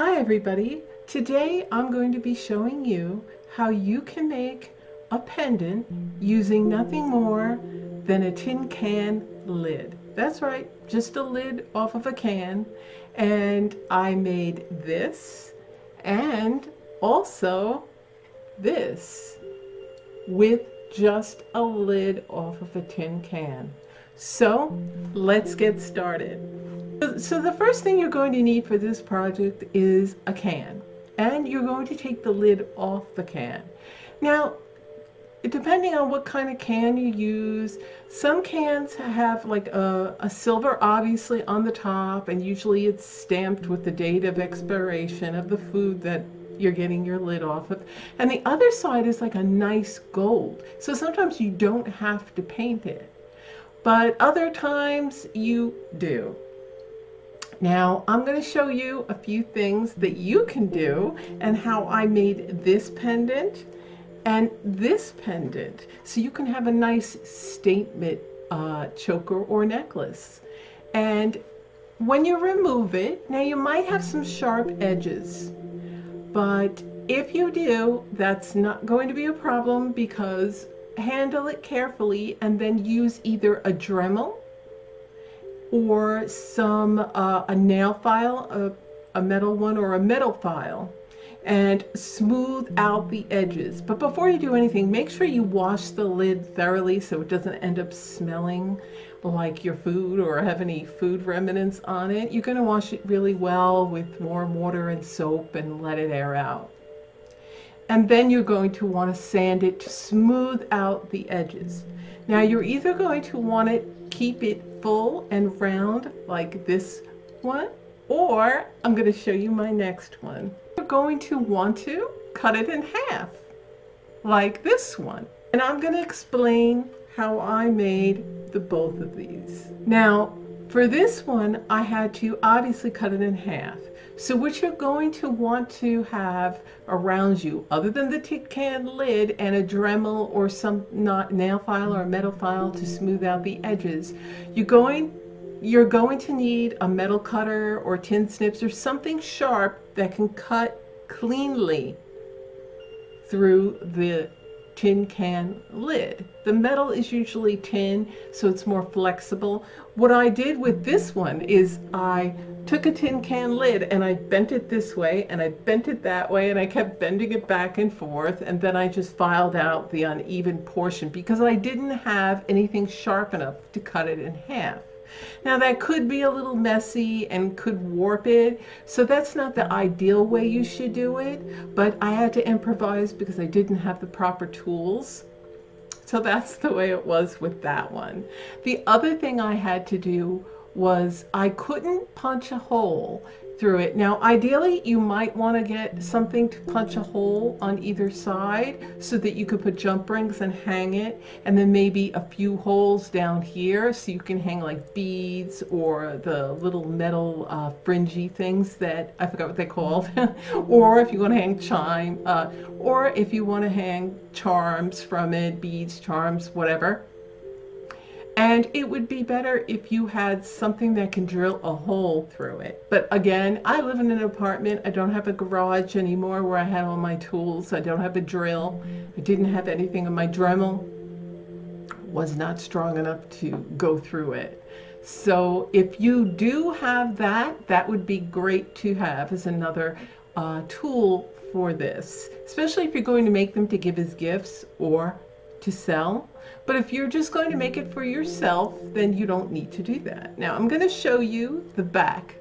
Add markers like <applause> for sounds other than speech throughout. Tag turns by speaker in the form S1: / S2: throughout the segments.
S1: Hi everybody! Today I'm going to be showing you how you can make a pendant using nothing more than a tin can lid. That's right, just a lid off of a can. And I made this and also this with just a lid off of a tin can. So let's get started. So the first thing you're going to need for this project is a can. And you're going to take the lid off the can. Now, depending on what kind of can you use, some cans have like a, a, silver obviously on the top and usually it's stamped with the date of expiration of the food that you're getting your lid off of. And the other side is like a nice gold. So sometimes you don't have to paint it. But other times you do. Now I'm going to show you a few things that you can do and how I made this pendant and this pendant so you can have a nice statement uh, choker or necklace. And when you remove it, now you might have some sharp edges, but if you do, that's not going to be a problem because handle it carefully and then use either a Dremel or some uh, a nail file, a, a metal one or a metal file and smooth out the edges. But before you do anything, make sure you wash the lid thoroughly so it doesn't end up smelling like your food or have any food remnants on it. You're going to wash it really well with warm water and soap and let it air out. And then you're going to want to sand it to smooth out the edges. Now you're either going to want to keep it full and round like this one, or I'm going to show you my next one. You're going to want to cut it in half like this one. And I'm going to explain how I made the both of these. Now, for this one, I had to obviously cut it in half. So what you're going to want to have around you, other than the tin can lid and a Dremel or some not nail file or metal file to smooth out the edges, you're going you're going to need a metal cutter or tin snips or something sharp that can cut cleanly through the tin can lid. The metal is usually tin, so it's more flexible. What I did with this one is I took a tin can lid and I bent it this way and I bent it that way and I kept bending it back and forth and then I just filed out the uneven portion because I didn't have anything sharp enough to cut it in half. Now that could be a little messy and could warp it, so that's not the ideal way you should do it, but I had to improvise because I didn't have the proper tools. So that's the way it was with that one. The other thing I had to do was I couldn't punch a hole through it. Now, ideally, you might want to get something to punch a hole on either side so that you could put jump rings and hang it, and then maybe a few holes down here so you can hang like beads or the little metal uh, fringy things that I forgot what they're called, <laughs> or if you want to hang chime, uh, or if you want to hang charms from it, beads, charms, whatever. And it would be better if you had something that can drill a hole through it. But again, I live in an apartment. I don't have a garage anymore where I had all my tools. I don't have a drill. I didn't have anything in my Dremel. Was not strong enough to go through it. So if you do have that, that would be great to have as another uh, tool for this, especially if you're going to make them to give as gifts or to sell. But if you're just going to make it for yourself, then you don't need to do that. Now I'm going to show you the back.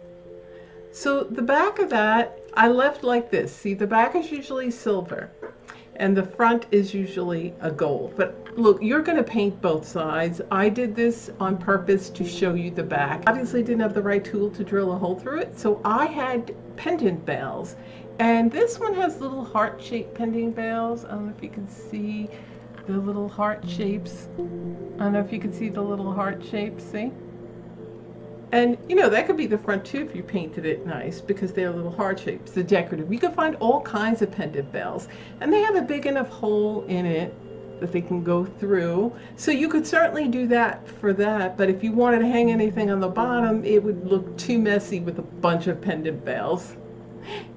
S1: So the back of that, I left like this. See, the back is usually silver and the front is usually a gold. But look, you're going to paint both sides. I did this on purpose to show you the back. Obviously didn't have the right tool to drill a hole through it, so I had pendant bails. And this one has little heart-shaped pendant bails. I don't know if you can see the little heart shapes. I don't know if you can see the little heart shapes, see? And you know, that could be the front too if you painted it nice because they're little heart shapes, the decorative. You can find all kinds of pendant bails and they have a big enough hole in it that they can go through. So you could certainly do that for that, but if you wanted to hang anything on the bottom, it would look too messy with a bunch of pendant bails.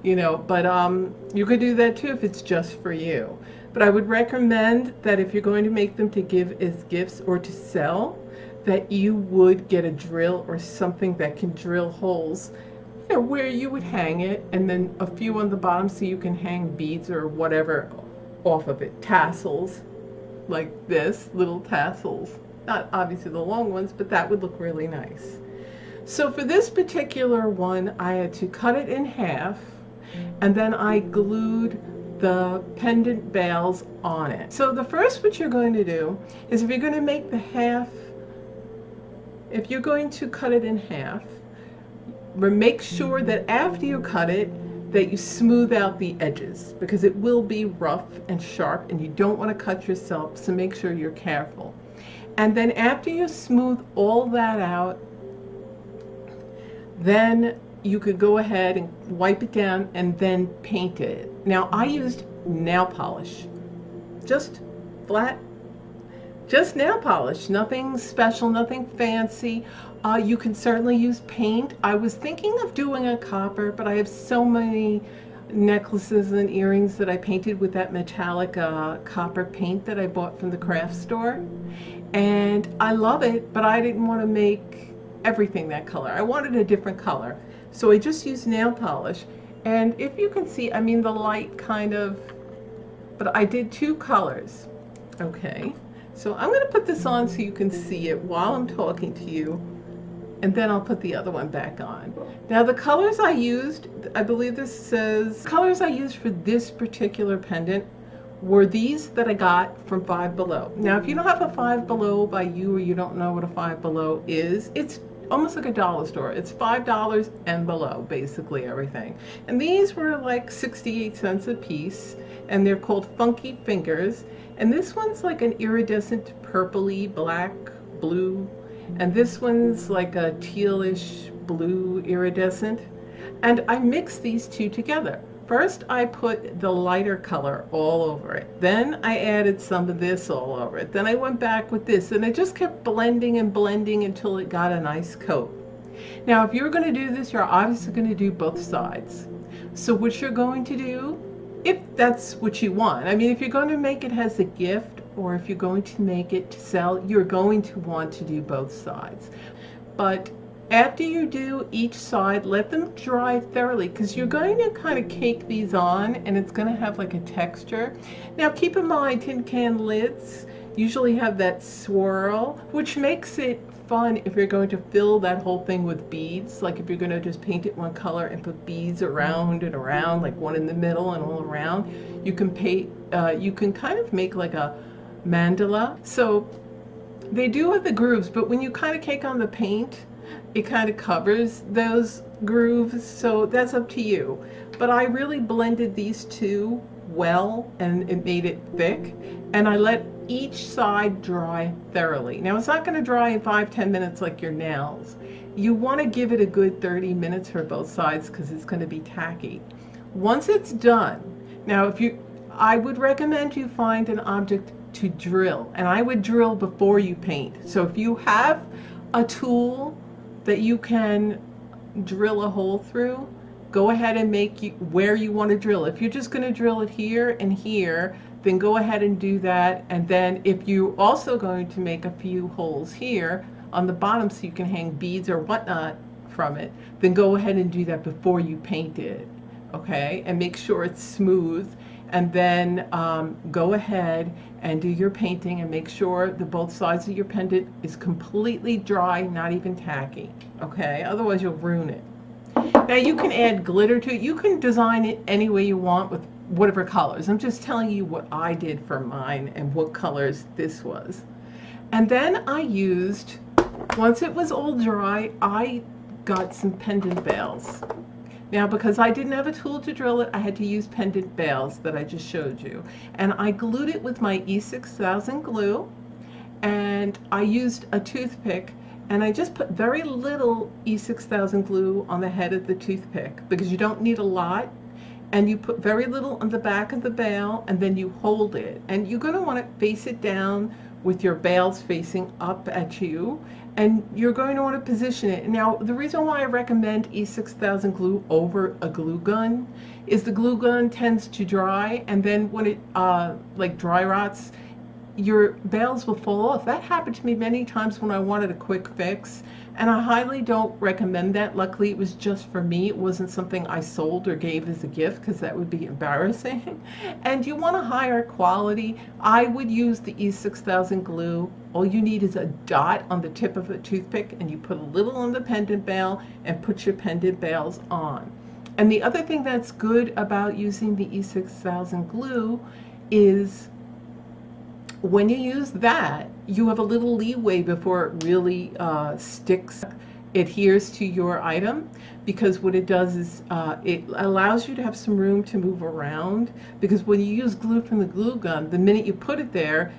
S1: you know, but um, you could do that too if it's just for you. But I would recommend that if you're going to make them to give as gifts or to sell, that you would get a drill or something that can drill holes you know, where you would hang it and then a few on the bottom so you can hang beads or whatever off of it. Tassels like this, little tassels. Not obviously the long ones, but that would look really nice. So for this particular one, I had to cut it in half and then I glued the pendant bails on it. So the first what you're going to do is if you're going to make the half, if you're going to cut it in half, make sure that after you cut it, that you smooth out the edges because it will be rough and sharp and you don't want to cut yourself so make sure you're careful and then after you smooth all that out then you could go ahead and wipe it down and then paint it now I used nail polish just flat just nail polish nothing special nothing fancy uh, you can certainly use paint. I was thinking of doing a copper, but I have so many necklaces and earrings that I painted with that metallic uh, copper paint that I bought from the craft store. And I love it, but I didn't want to make everything that color. I wanted a different color. So I just used nail polish. And if you can see, I mean the light kind of, but I did two colors. Okay, so I'm going to put this on so you can see it while I'm talking to you and then I'll put the other one back on. Now the colors I used, I believe this says, colors I used for this particular pendant were these that I got from Five Below. Now if you don't have a Five Below by you or you don't know what a Five Below is, it's almost like a dollar store. It's $5 and below, basically everything. And these were like 68 cents a piece and they're called Funky Fingers. And this one's like an iridescent purpley, black, blue and this one's like a tealish blue iridescent. And I mix these two together. First I put the lighter color all over it. Then I added some of this all over it. Then I went back with this and I just kept blending and blending until it got a nice coat. Now if you're going to do this, you're obviously going to do both sides. So what you're going to do, if that's what you want, I mean if you're going to make it as a gift or if you're going to make it to sell, you're going to want to do both sides. But after you do each side, let them dry thoroughly because you're going to kind of cake these on and it's going to have like a texture. Now keep in mind tin can lids usually have that swirl which makes it fun if you're going to fill that whole thing with beads like if you're going to just paint it one color and put beads around and around like one in the middle and all around you can paint uh, you can kind of make like a mandala. So they do have the grooves, but when you kind of cake on the paint, it kind of covers those grooves. So that's up to you. But I really blended these two well and it made it thick. And I let each side dry thoroughly. Now it's not going to dry in five ten minutes like your nails. You want to give it a good 30 minutes for both sides because it's going to be tacky. Once it's done, now if you, I would recommend you find an object to drill. And I would drill before you paint. So if you have a tool that you can drill a hole through, go ahead and make you, where you want to drill. If you're just going to drill it here and here, then go ahead and do that. And then if you're also going to make a few holes here on the bottom so you can hang beads or whatnot from it, then go ahead and do that before you paint it. Okay, and make sure it's smooth and then um, go ahead and do your painting and make sure that both sides of your pendant is completely dry, not even tacky, okay? Otherwise you'll ruin it. Now you can add glitter to it. You can design it any way you want with whatever colors. I'm just telling you what I did for mine and what colors this was. And then I used, once it was all dry, I got some pendant bails. Now because I didn't have a tool to drill it, I had to use pendant bails that I just showed you. And I glued it with my E6000 glue and I used a toothpick and I just put very little E6000 glue on the head of the toothpick because you don't need a lot and you put very little on the back of the bail and then you hold it. And you're going to want to face it down with your bails facing up at you and you're going to want to position it. Now, the reason why I recommend E6000 glue over a glue gun is the glue gun tends to dry, and then when it uh, like dry rots, your bails will fall off. That happened to me many times when I wanted a quick fix, and I highly don't recommend that. Luckily, it was just for me. It wasn't something I sold or gave as a gift because that would be embarrassing. <laughs> and you want a higher quality. I would use the E6000 glue. All you need is a dot on the tip of a toothpick, and you put a little on the pendant bail and put your pendant bails on. And the other thing that's good about using the E6000 glue is when you use that, you have a little leeway before it really uh, sticks, adheres to your item, because what it does is uh, it allows you to have some room to move around. Because when you use glue from the glue gun, the minute you put it there,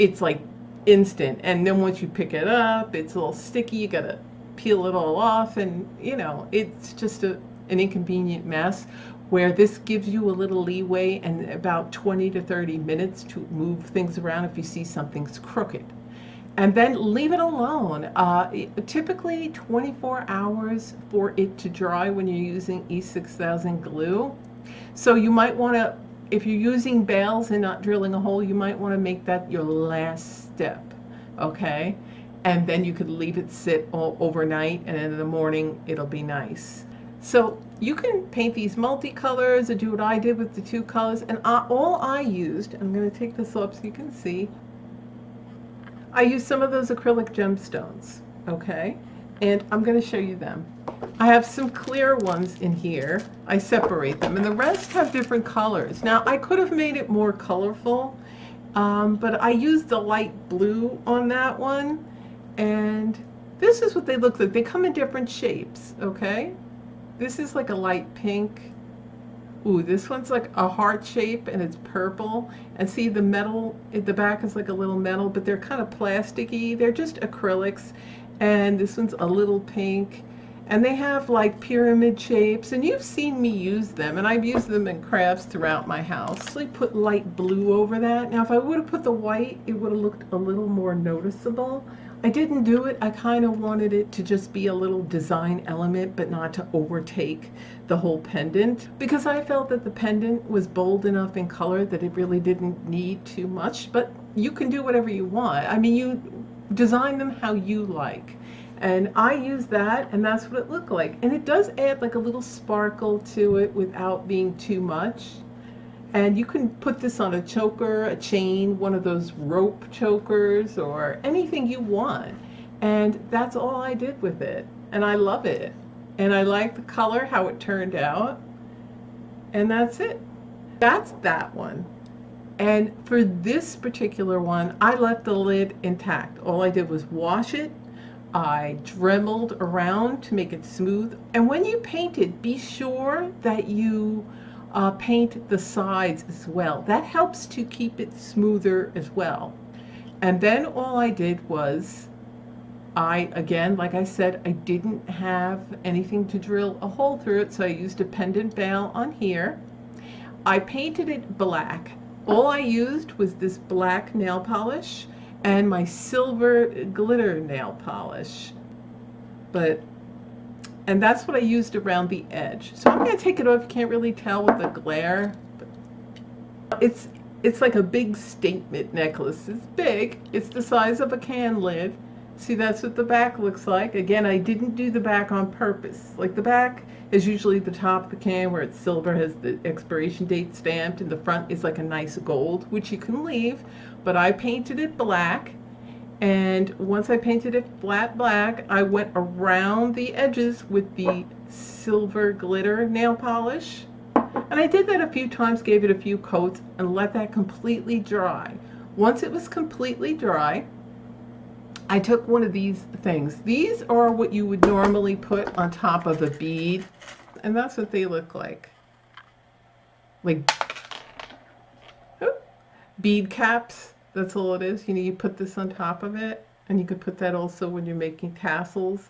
S1: it's like instant. And then once you pick it up, it's a little sticky. You gotta peel it all off, and you know, it's just a an inconvenient mess where this gives you a little leeway and about 20 to 30 minutes to move things around if you see something's crooked. And then leave it alone. Uh, typically 24 hours for it to dry when you're using E6000 glue. So you might want to, if you're using bails and not drilling a hole, you might want to make that your last step, okay? And then you could leave it sit all overnight and in the morning it'll be nice. So you can paint these multicolors or do what I did with the two colors. And I, all I used, I'm going to take this off so you can see, I used some of those acrylic gemstones, okay? And I'm going to show you them. I have some clear ones in here. I separate them, and the rest have different colors. Now, I could have made it more colorful, um, but I used the light blue on that one, and this is what they look like. They come in different shapes, okay? This is like a light pink. Ooh, this one's like a heart shape and it's purple. And see the metal at the back is like a little metal, but they're kind of plasticky. They're just acrylics. And this one's a little pink. And they have like pyramid shapes, and you've seen me use them, and I've used them in crafts throughout my house. So I put light blue over that. Now, if I would have put the white, it would have looked a little more noticeable. I didn't do it. I kind of wanted it to just be a little design element, but not to overtake the whole pendant because I felt that the pendant was bold enough in color that it really didn't need too much. But you can do whatever you want. I mean, you design them how you like. And I use that, and that's what it looked like. And it does add like a little sparkle to it without being too much. And you can put this on a choker, a chain, one of those rope chokers, or anything you want. And that's all I did with it. And I love it. And I like the color, how it turned out. And that's it. That's that one. And for this particular one, I left the lid intact. All I did was wash it. I dremeled around to make it smooth. And when you paint it, be sure that you uh, paint the sides as well. That helps to keep it smoother as well. And then all I did was, I, again, like I said, I didn't have anything to drill a hole through it, so I used a pendant bail on here. I painted it black. All I used was this black nail polish and my silver glitter nail polish. But and that's what I used around the edge. So I'm going to take it off. You can't really tell with the glare. It's, it's like a big statement necklace. It's big. It's the size of a can lid. See, that's what the back looks like. Again, I didn't do the back on purpose. Like the back is usually the top of the can where it's silver, has the expiration date stamped, and the front is like a nice gold, which you can leave. But I painted it black and once I painted it flat black, I went around the edges with the silver glitter nail polish. And I did that a few times, gave it a few coats, and let that completely dry. Once it was completely dry, I took one of these things. These are what you would normally put on top of a bead, and that's what they look like. Like bead caps that's all it is. You know, you put this on top of it, and you could put that also when you're making tassels.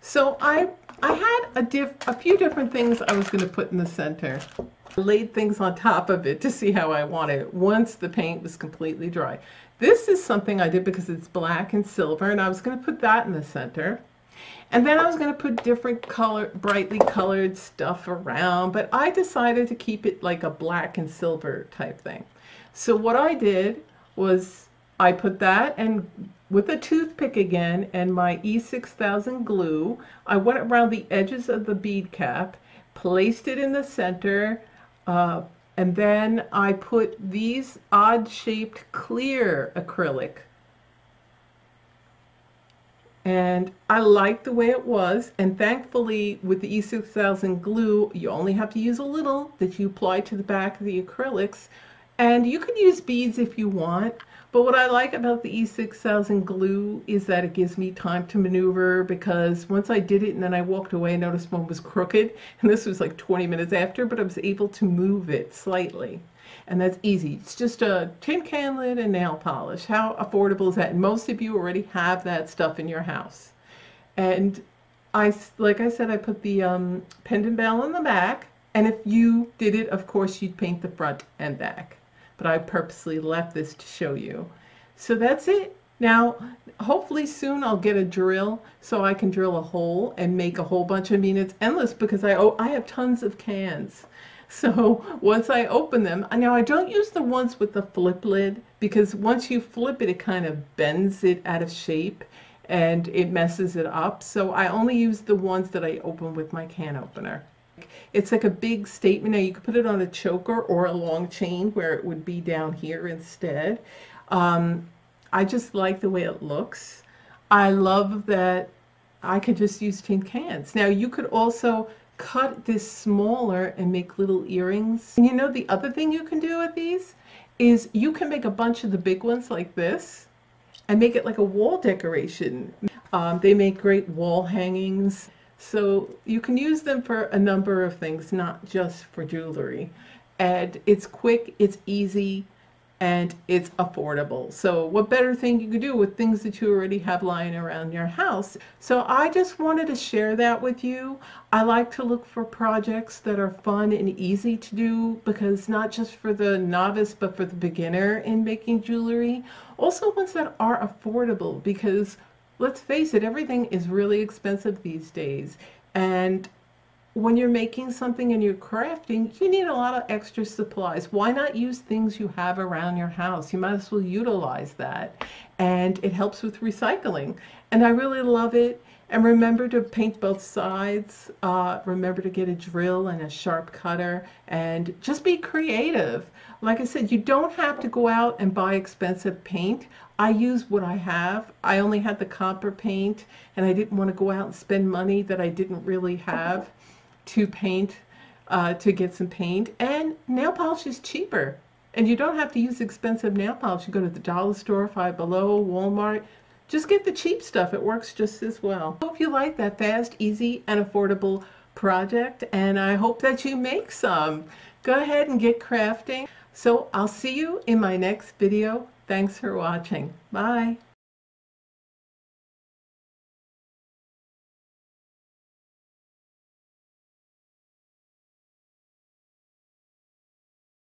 S1: So I I had a diff a few different things I was going to put in the center. I laid things on top of it to see how I wanted it once the paint was completely dry. This is something I did because it's black and silver and I was going to put that in the center. And then I was going to put different color, brightly colored stuff around, but I decided to keep it like a black and silver type thing. So what I did was I put that and with a toothpick again and my E6000 glue, I went around the edges of the bead cap, placed it in the center, uh, and then I put these odd shaped clear acrylic. And I liked the way it was and thankfully with the E6000 glue you only have to use a little that you apply to the back of the acrylics and you can use beads if you want but what I like about the E6000 glue is that it gives me time to maneuver because once I did it and then I walked away I noticed one was crooked and this was like 20 minutes after but I was able to move it slightly and that's easy. It's just a tin can lid and nail polish. How affordable is that? And most of you already have that stuff in your house. And I, like I said, I put the um, pendant bail in the back. And if you did it, of course, you'd paint the front and back. But I purposely left this to show you. So that's it. Now, hopefully soon I'll get a drill so I can drill a hole and make a whole bunch. I mean, it's endless because I, oh, I have tons of cans. <laughs> So once I open them, I now I don't use the ones with the flip lid because once you flip it, it kind of bends it out of shape and it messes it up. So I only use the ones that I open with my can opener. It's like a big statement. Now you could put it on a choker or a long chain where it would be down here instead. Um, I just like the way it looks. I love that I could just use tin cans. Now you could also cut this smaller and make little earrings. And you know the other thing you can do with these is you can make a bunch of the big ones like this and make it like a wall decoration. Um, they make great wall hangings. So you can use them for a number of things, not just for jewelry. And it's quick, it's easy, and it's affordable. So what better thing you could do with things that you already have lying around your house? So I just wanted to share that with you. I like to look for projects that are fun and easy to do because not just for the novice but for the beginner in making jewelry. Also ones that are affordable because let's face it, everything is really expensive these days. And when you're making something and you're crafting, you need a lot of extra supplies. Why not use things you have around your house? You might as well utilize that. And it helps with recycling. And I really love it. And remember to paint both sides. Uh, remember to get a drill and a sharp cutter. And just be creative. Like I said, you don't have to go out and buy expensive paint. I use what I have. I only had the copper paint and I didn't want to go out and spend money that I didn't really have to paint, uh, to get some paint. And nail polish is cheaper. And you don't have to use expensive nail polish. You go to the dollar store, Five Below, Walmart. Just get the cheap stuff. It works just as well. Hope you like that fast, easy, and affordable project. And I hope that you make some. Go ahead and get crafting. So I'll see you in my next video. Thanks for watching. Bye.